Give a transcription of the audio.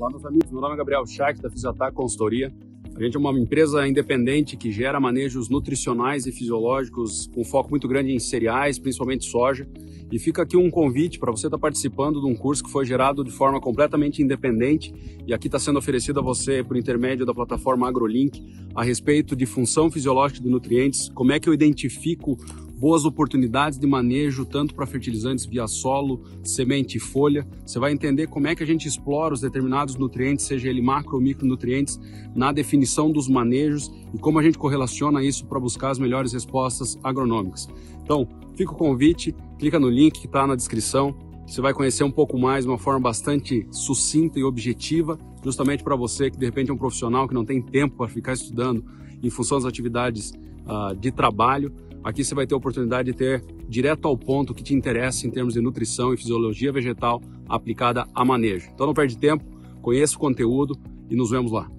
Olá, meus amigos. Meu nome é Gabriel Schack, da Fisiatac Consultoria. A gente é uma empresa independente que gera manejos nutricionais e fisiológicos com foco muito grande em cereais, principalmente soja. E fica aqui um convite para você estar tá participando de um curso que foi gerado de forma completamente independente e aqui está sendo oferecido a você por intermédio da plataforma AgroLink a respeito de função fisiológica de nutrientes, como é que eu identifico boas oportunidades de manejo tanto para fertilizantes via solo, semente e folha. Você vai entender como é que a gente explora os determinados nutrientes, seja ele macro ou micronutrientes, na definição dos manejos e como a gente correlaciona isso para buscar as melhores respostas agronômicas. Então, fica o convite, clica no link que está na descrição. Você vai conhecer um pouco mais de uma forma bastante sucinta e objetiva, justamente para você que de repente é um profissional que não tem tempo para ficar estudando em função das atividades uh, de trabalho Aqui você vai ter a oportunidade de ter direto ao ponto que te interessa em termos de nutrição e fisiologia vegetal aplicada a manejo. Então não perde tempo, conheça o conteúdo e nos vemos lá.